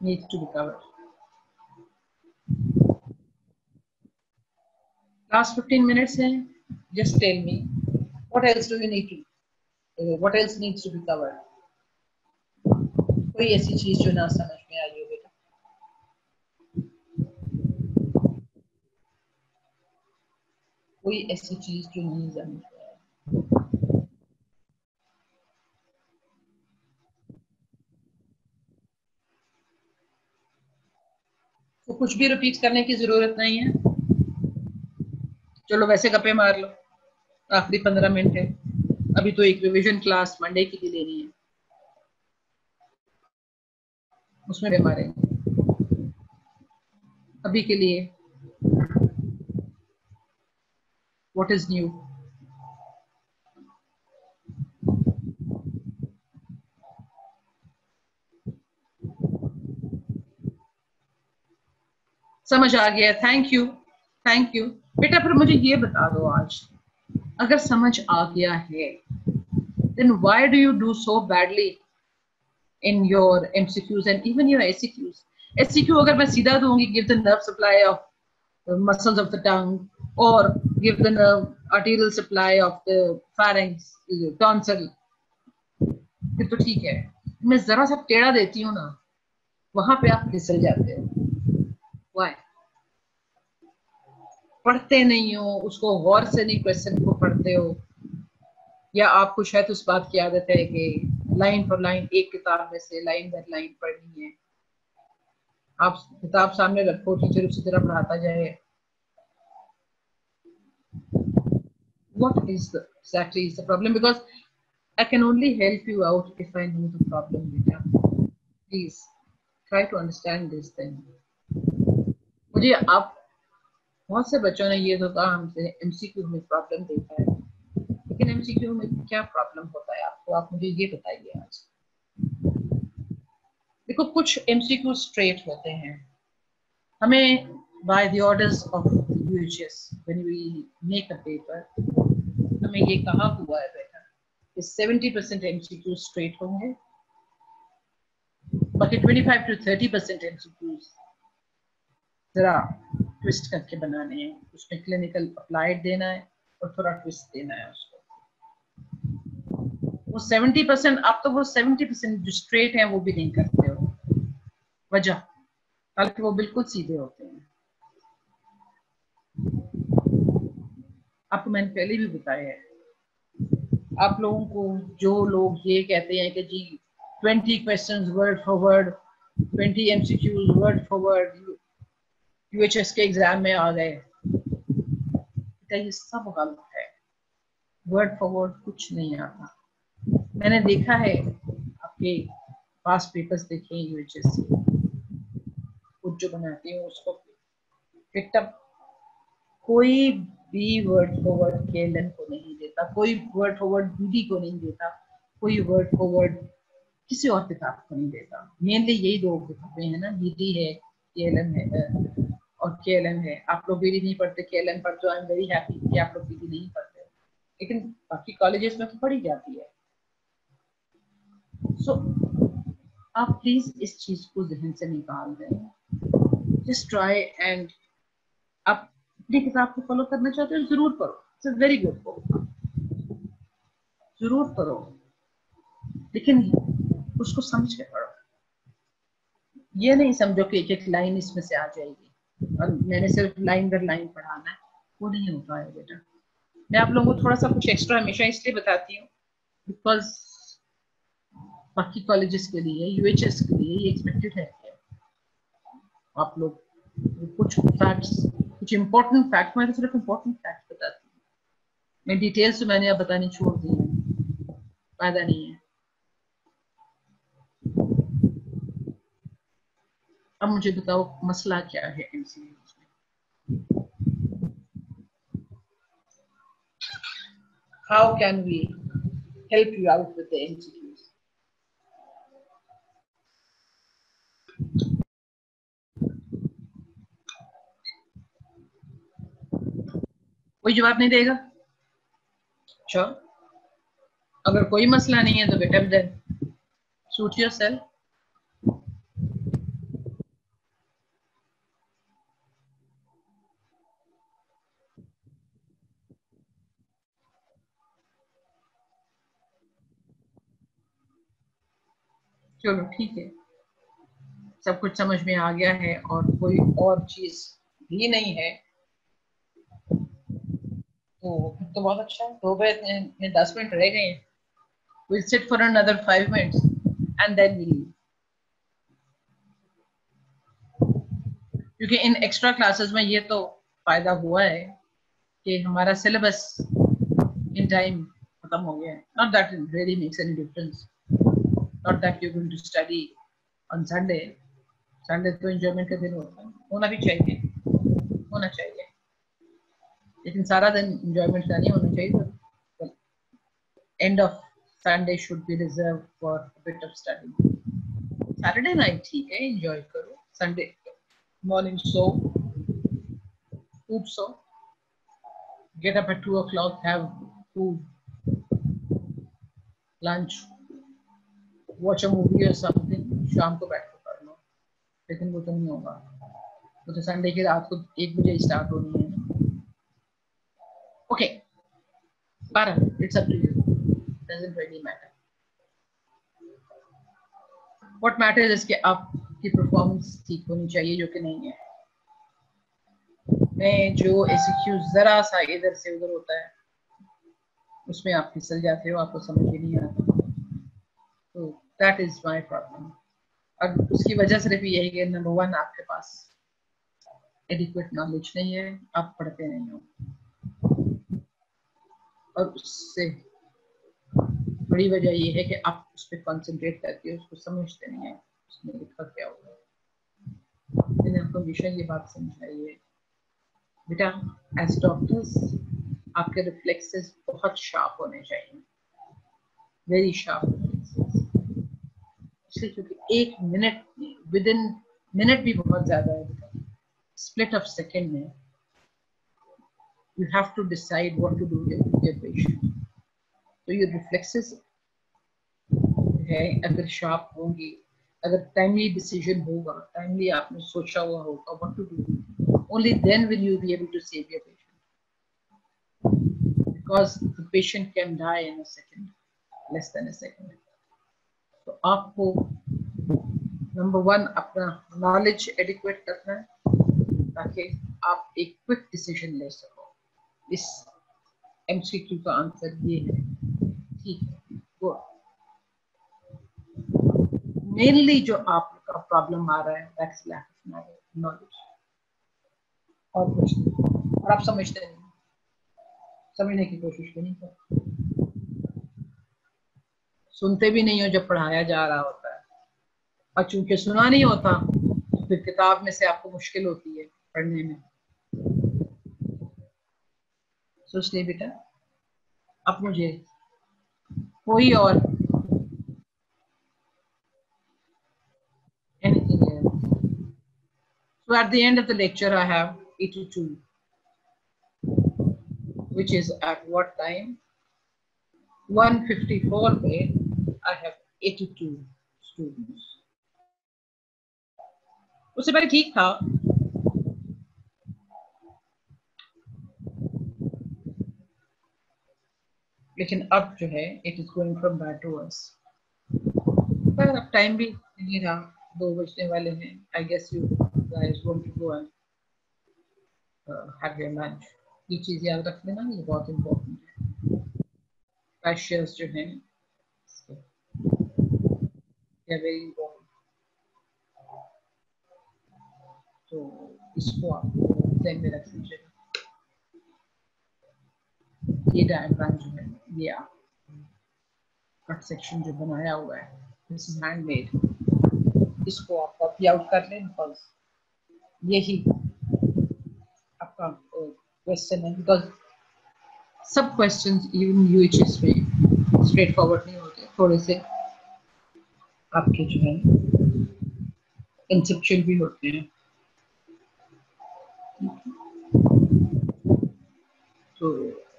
A: needs to be covered? Last 15 minutes, just tell me what else do you need to what else needs to be covered कोई ऐसी चीज जो ना समझ में आई हो कोई ऐसी चीज़ जो नहीं आई तो कुछ भी रिपीट करने की ज़रूरत नहीं है। चलो वैसे गप्पे मार लो। आखिरी पंद्रह मिनट है। अभी तो एक रिवीजन क्लास मंडे की भी लेनी है। उसमें भी हमारे। अभी के लिए। व्हाट इज़ न्यू समझ आ गया थैंक यू थैंक यू बेटा फिर मुझे ये बता दो आज अगर समझ आ गया है then why do you do so badly in your MCQs and even your SCQs? SCQ अगर मैं सीधा दूँगी the nerve supply of the muscles of the tongue or give the nerve arterial supply of the pharynx, tonsil, फिर तो ठीक है। मैं जरा सा टेढ़ा देती हूँ ना वहाँ पे आप फिसल जाते हो। वाई पढ़ते नहीं हो उसको गौर से नहीं क्वेश्चन को पढ़ते हो। या आपको शायद उस बात की आदत है कि लाइन पर लाइन एक किताब में से लाइन दर लाइन पढ़नी है। आप किताब सामने रखो टीचर उसी तरह पढ़ाता जाए। What is the, exactly is the problem? Because I can only help you out if I know the problem beta please, try to understand this thing. मुझे आप, बहुत से बच्चों ने ये तो कहा हमसे एमसीक्यू में प्रॉब्लम देखा है। लेकिन एमसीक्यू में क्या प्रॉब्लम होता है? आपको, आप मुझे ये बताइए आज। देखो, कुछ एमसीक्यू स्ट्रेट होते हैं। हमें by the orders of UHS when we make a paper हमें ये कहा हुआ है बेटा कि 70 परसेंट एमसीक्यू स्ट्रेट होंगे, बाकी 25 टू 30 परसेंट एमसीक्यू जरा ट्विस्ट करके बनाने हैं। उसमें क्लिनिकल अप्लाइड देना है और थोड़ा ट्विस्ट देना है उसको। वो सेवेंटी परसेंट आप तो वो सेवेंटी परसेंट जो स्ट्रेट है, वो भी नहीं करते हो। वजह हालाँकि वो बिल्कुल सीधे होते हैं। आपको मैंने पहले भी बताया है। आप लोगों को जो लोग ये कहते हैं कि जी twenty question word for word twenty MCQs word for word UHS के एग्ज़ाम में आ गए। ये सब गलत है? वर्ड फॉर वर्ड कुछ नहीं आता। मैंने देखा है, आपके पास पेपर्स देखे हैं यूएचएस के। कुछ जो बनाती हूँ उसको तब कोई भी वर्ड फॉरवर्ड केलन को नहीं देता कोई वर्ड फॉरवर्ड बीडी को नहीं देता कोई वर्ड फॉरवर्ड किसी और किताब को नहीं देता। मेनली यही दो किताबें हैं ना बीडी है केलन है और केलन है। आप लोग बीडी नहीं पढ़ते केलन पढ़ते आई एम वेरी हैप्पी कि आप लोग बीडी नहीं पढ़ते। लेकिन बाकी कॉलेजेस में तो पढ़ी जाती है। सो so, आप प्लीज़ इस चीज़ को जहन से निकाल दें। जस्ट ट्राई एंड आप अपनी किताब को फॉलो करना चाहते हो, ज़रूर करो। इट्स वेरी गुड बुक ज़रूर करो। लेकिन उसको समझ के पढ़ो। ये नहीं समझो कि एक एक लाइन इसमें से आ जाएगी। और मैंने सिर्फ़ लाइन दर लाइन पढ़ाना है। वो नहीं होता है बेटा। मैं आप लोगों को थोड़ा सा कुछ एक्स्ट्रा हमेशा इसलिए बताती हूँ। बिकॉज़ बाकी कॉलेजेस के लिए यूएचएस के लिए ये एक्सपेक्टेड है आप लोग कुछ फैक्ट्स कुछ इंपॉर्टेंट फैक्ट मैं तो सिर्फ़ इंपॉर्टेंट फैक्ट बताती हूँ मैं डिटेल्स तो मैंने अब बतानी छोड़ दी है। फ़ायदा नहीं है। अब मुझे बताओ मसला क्या है एमसीक्यूज में? How can we help you out with the कोई जवाब नहीं देगा। श्योर अगर कोई मसला नहीं है तो बेटा देन सूट योर सेल्फ चलो, ठीक है। सब कुछ समझ में आ गया है और कोई और चीज़ भी नहीं है। तो तो बहुत अच्छा है। दो बजे दस मिनट रह गए। We'll sit for another five minutes and then we क्योंकि इन एक्स्ट्रा क्लासेस में ये तो फ़ायदा हुआ है कि हमारा सिलेबस इन टाइम खत्म हो गया है। Not that really makes any difference not that you going to study on Sunday Sunday तो एंजॉयमेंट का दिन होता है। होना भी चाहिए। होना चाहिए। लेकिन सारा दिन इंजॉयमेंट का नहीं होना चाहिए तो end of Sunday should be reserve for bit of study Saturday night ठीक है एंजॉय करो। संडे मॉर्निंग सो खूब सो get up at two o'clock, have food, lunch, watch a movie or something. शाम को बैठ कर पढ़ लो। लेकिन वो तो नहीं होगा। वो तो संडे की रात को एक बजे स्टार्ट होनी है। Okay, but it's up to you. Doesn't really matter. What matters is कि आपकी परफॉर्मेंस ठीक होनी चाहिए जो कि नहीं है। मैं जो एसक्यू जरा सा इधर से उधर होता है उसमें आप फिसल जाते हो आपको समझ ही नहीं आता। तो दैट इज़ माय प्रॉब्लम और उसकी वजह सिर्फ़ यही है नंबर वन आपके पास एडिक्वेट नॉलेज नहीं है आप पढ़ते नहीं हो। और उससे बड़ी वजह ये है कि आप उस पर कॉन्सेंट्रेट करके उसको समझते नहीं है उसमें लिखा क्या होगा। मैंने आपको हमेशा ये बात समझाई है। बेटा एज डॉक्टर्स आपके रिफ्लेक्सेस बहुत शार्प होने चाहिए। वेरी शार्प इसलिए क्योंकि एक मिनट में विद इन मिनट भी बहुत ज़्यादा है। स्प्लिट ऑफ़ सेकेंड में you have to decide what to do with your patient. So your reflexes है अगर शार्प होंगी अगर टाइमली डिसीजन होगा टाइमली आपने सोचा हुआ होगा what to do only then will you be able to save your patient because the patient can die in a second less than a second तो आपको नंबर वन अपना नॉलेज एडिक्वेट करना है ताकि आप एक क्विक डिसीजन ले सको इस एमसीक्यू का आंसर ये है। ठीक है मेनली जो आपका प्रॉब्लम आ रहा है दैट्स लैक ऑफ़ नॉलेज और कुछ और आप समझते नहीं। समझने की कोशिश भी नहीं करते सुनते भी नहीं हो जब पढ़ाया जा रहा होता है। और चूँकि सुना नहीं होता तो फिर किताब में से आपको मुश्किल होती है पढ़ने में। सोच ले बेटा अब मुझे कोई और anything else so at the end of the lecture i have 82 which is at what time 154 पे I have 82 students. उससे पहले ठीक था लेकिन अब जो है it is going from bad to worse पर अब टाइम भी नहीं रहा, दो बजने वाले हैं। I guess you guys want to go and have your lunch ये चीज़ याद रख लेना ये बहुत इंपॉर्टेंट है। Fascias जो हैं वेरी इंपॉर्टेंट तो इसको आप ध्यान में रख लीजिएगा। ये डायग्राम जो है। ये कट सेक्शन जो बनाया हुआ है दिस इज़ हैंडमेड इसको आप कॉपी आउट कर लें बिकॉज़ यही आपका क्वेश्चन है बिकॉज़ सब क्वेश्चंस इवन यूएचएस में स्ट्रेट फॉरवर्ड नहीं होते, थोड़े से आपके जो है कंसेप्शन भी होते हैं। तो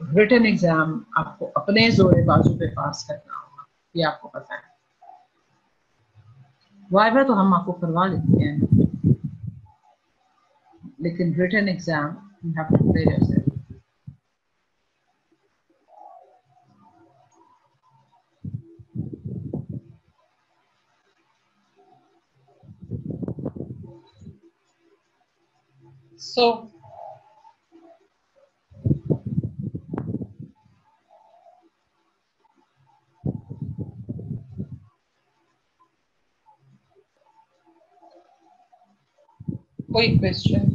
A: रिटर्न एग्ज़ाम आपको अपने जोरे बाजू पे पास करना होगा ये आपको पता है। वाइवा तो हम आपको करवा देते हैं। लेकिन return exam you have to prepare yourself So, कोई क्वेश्चन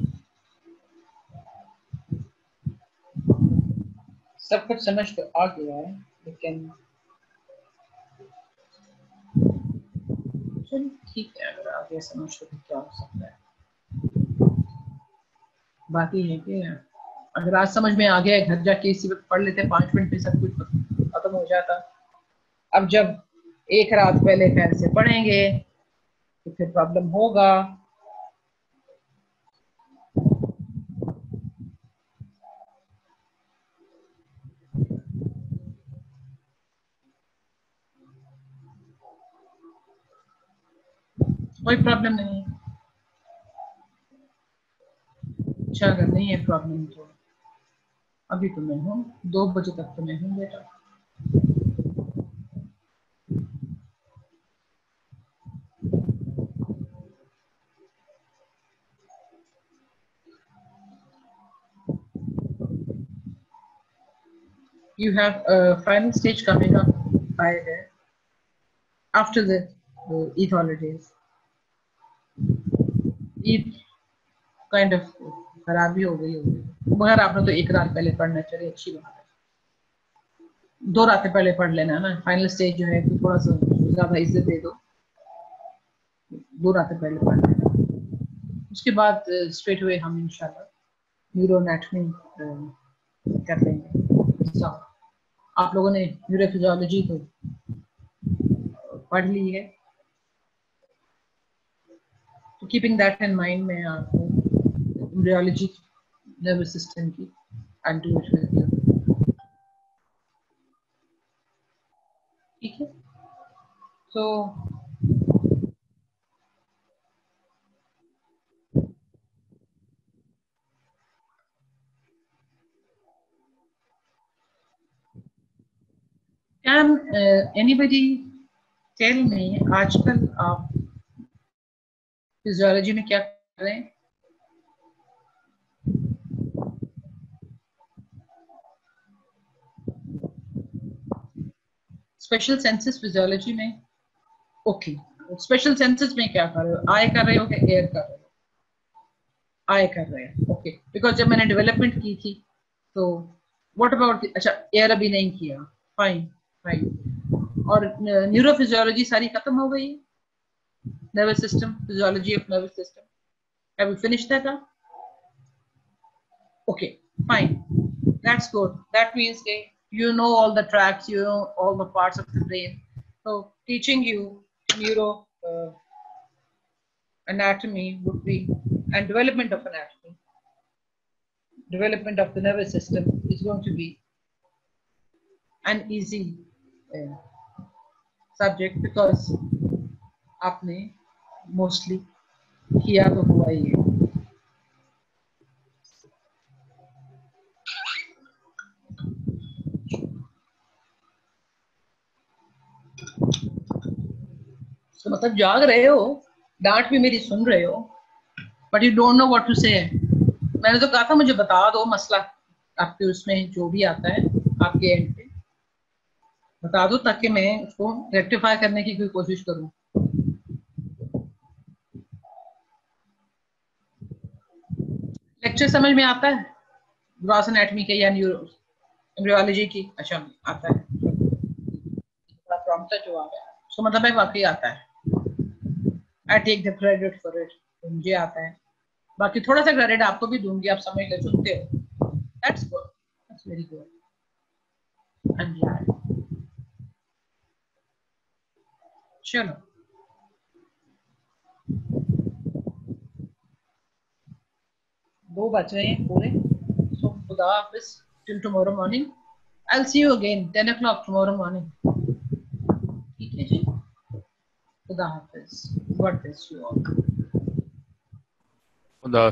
A: सब कुछ समझ तो आ गया है, लेकिन चलिए ठीक है, अगर आगे समझ तो क्या हो सकता है? बात ही है कि अगर आज समझ में आ गया घर जाके इसी वक्त पढ़ लेते, पाँच मिनट में सब कुछ खत्म हो जाता। अब जब एक रात पहले खैर से पढ़ेंगे तो फिर प्रॉब्लम होगा। कोई प्रॉब्लम नहीं है अच्छा अगर नहीं है प्रॉब्लम तो अभी तो मैं हूँ दो बजे तक तो मैं हूँ बेटा You have a final stage coming up by the, after the, the Eid holidays. Eid kind of खराब हो गई होगी। मगर आपने तो एक रात पहले पढ़ना चाहिए, अच्छी बात है। दो रातें पहले पढ़ लेना ना। फाइनल स्टेज जो है तो थोड़ा सा ज़्यादा इज़्ज़त दे दो। दो रातें पहले पढ़ लेना। उसके बाद स्ट्रेट हुए हम इंशाल्लाह न्यूरोनेटमी कर लेंगे। आप लोगों ने न्यूरोफिजियोलॉजी तो पढ़ ली है। कीपिंग दैट इन माइंड मैं आपको एम्ब्रियोलॉजी नर्वस सिस्टम की एंटीबायोटिक ठीक है? सो कैन एनीबडी टेल में आजकल आप फिजियोलॉजी में क्या कर रहे हैं? स्पेशल सेंसेस फिजियोलॉजी में? ओके स्पेशल सेंसेस में क्या कर रहे हो? आई कर रहे हो कि एयर कर रहे हो? आई कर रहे हैं. ओके बिकॉज़ जब मैंने डेवलपमेंट की थी तो व्हाट अबाउट अच्छा एयर अभी नहीं किया. फाइन फाइन और न्यूरोफिजियोलॉजी सारी खत्म हो गई? nervous system physiology of nervous system have you finished that up okay fine that's good that means okay, you know all the tracks you know all the parts of the brain so teaching you neuro uh, anatomy would be and development of anatomy, development of the nervous system is going to be an easy uh, subject because आपने mostly. किया तो हुआ ही है। तो मतलब जाग रहे हो, डांट भी मेरी सुन रहे हो but you don't know what to say मैंने तो कहा था, मुझे बता दो मसला आपके उसमें जो भी आता है, आपके एंड पे। बता दो ताकि मैं उसको रेक्टिफाई करने की कोई कोशिश करूँ। लेक्चर समझ में आता है? ग्रॉस एनाटमी के या न्यूरो एम्ब्रियोलॉजी की? अच्छा आता है। बड़ा प्रॉम्प्ट जो आ गया। उसका मतलब है वाकई आता है। I take the credit for it मुझे आता है। बाकी थोड़ा सा क्रेडिट आपको भी दूँगी, आप समझ ले, सुनते हो। That's good that's very good I am चलो। दो बज रहे हैं पूरे। सो खुदा हाफिज till tomorrow morning I will see you again 10 o'clock tomorrow morning. ठीक है जी? खुदा हाफिज गॉड ब्लेस यू ऑल
B: खुदा